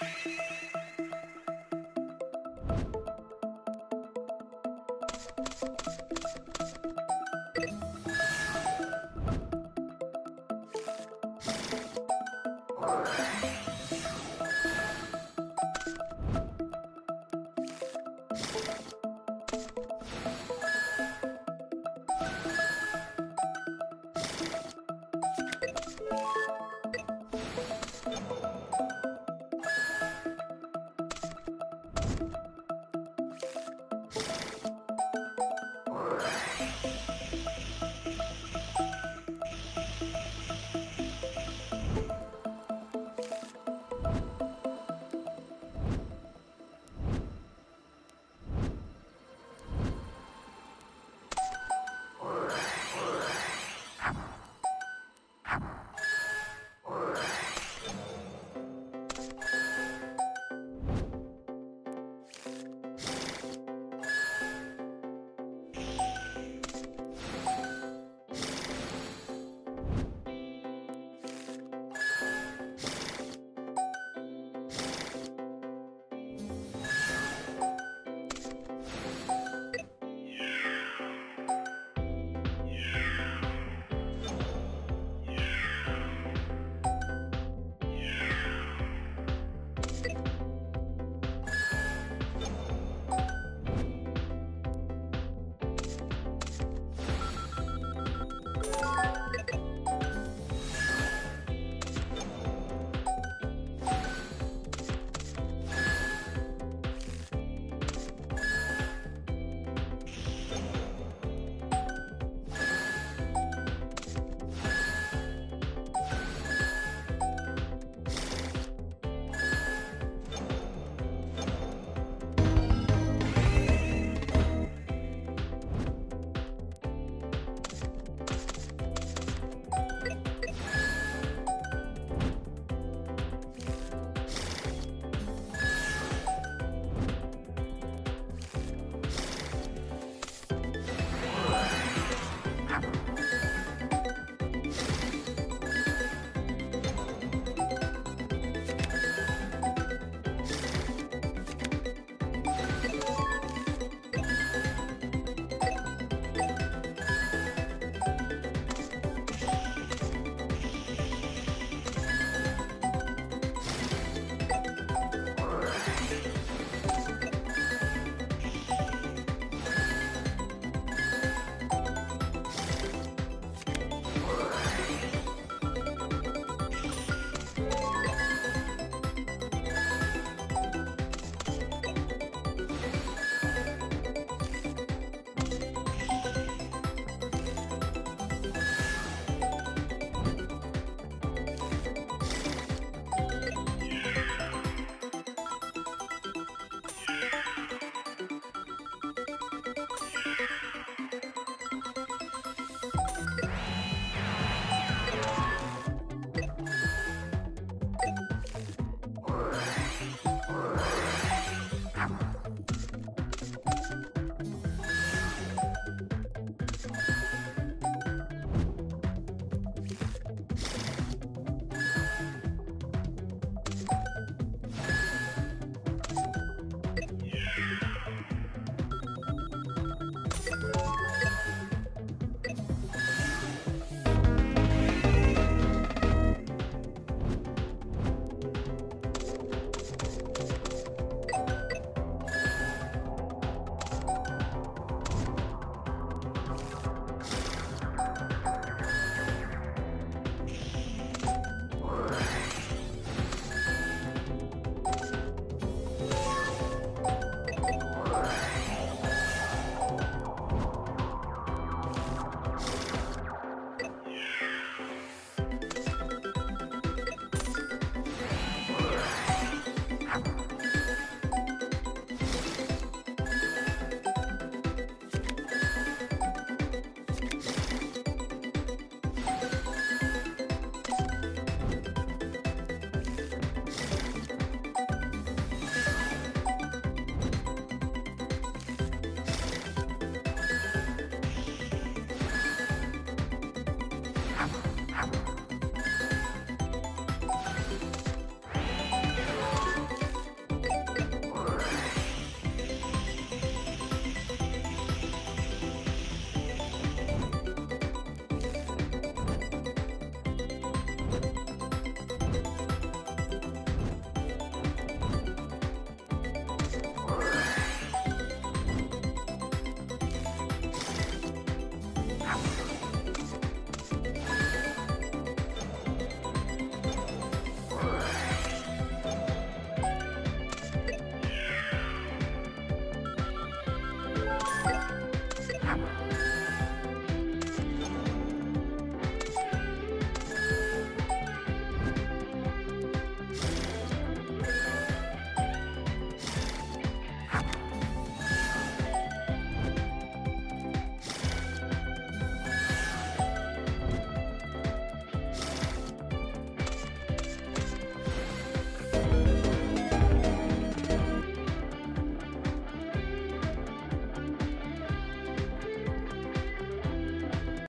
you 他们。